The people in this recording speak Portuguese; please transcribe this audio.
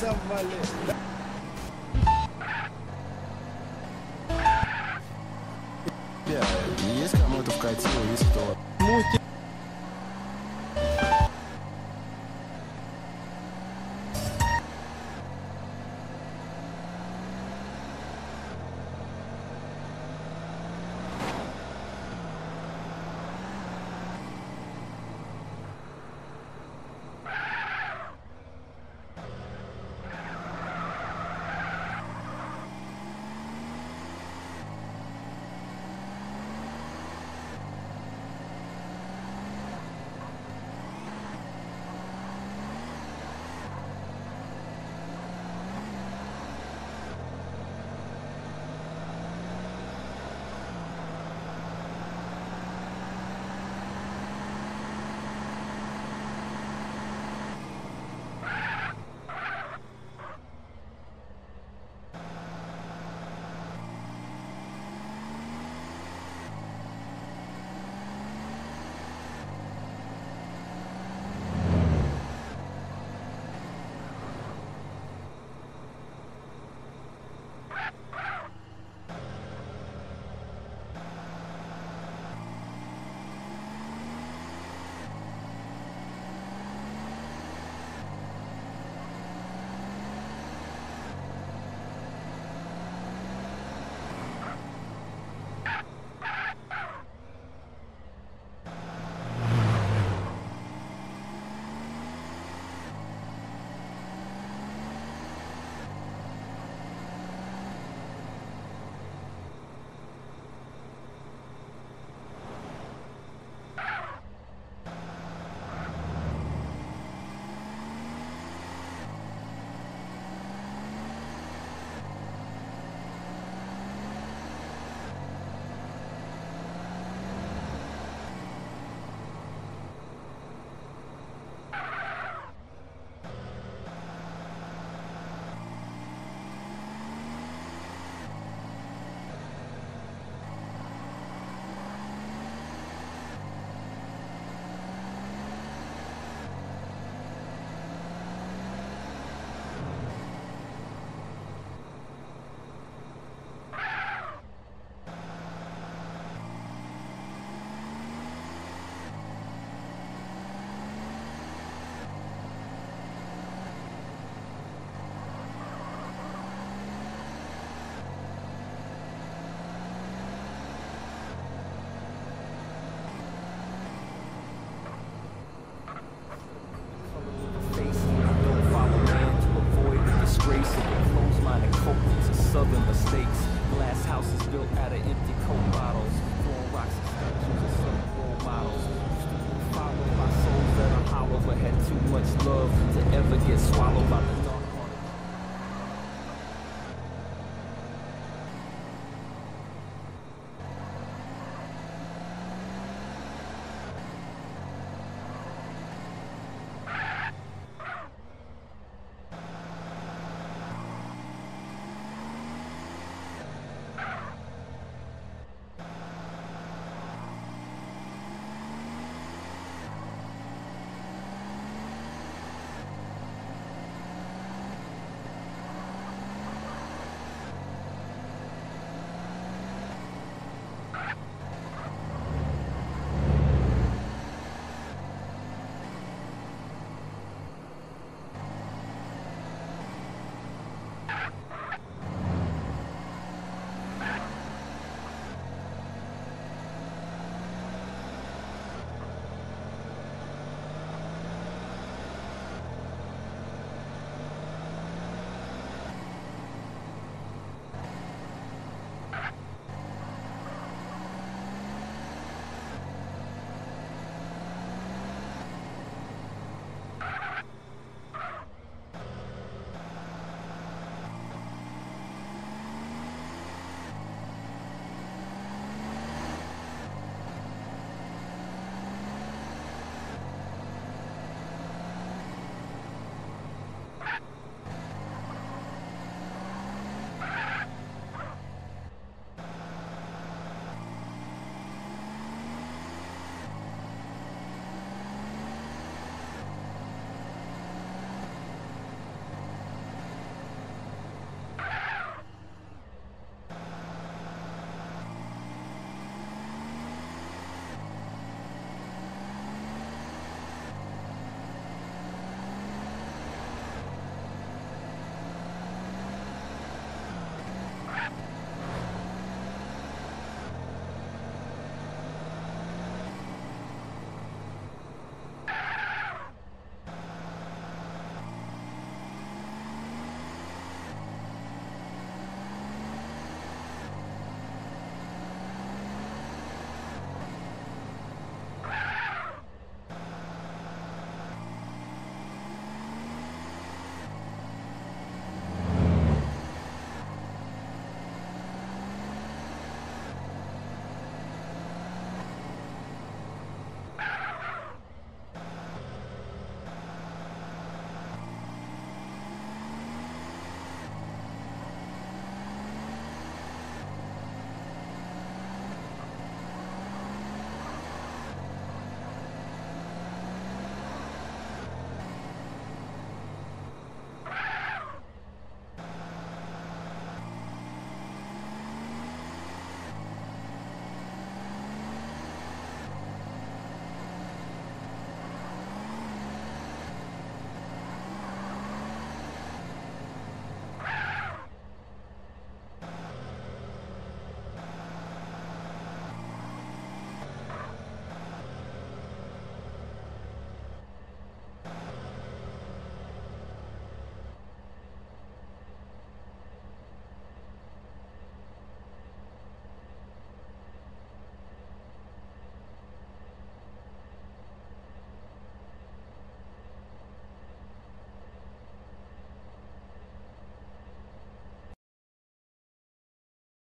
Samba out empty coat.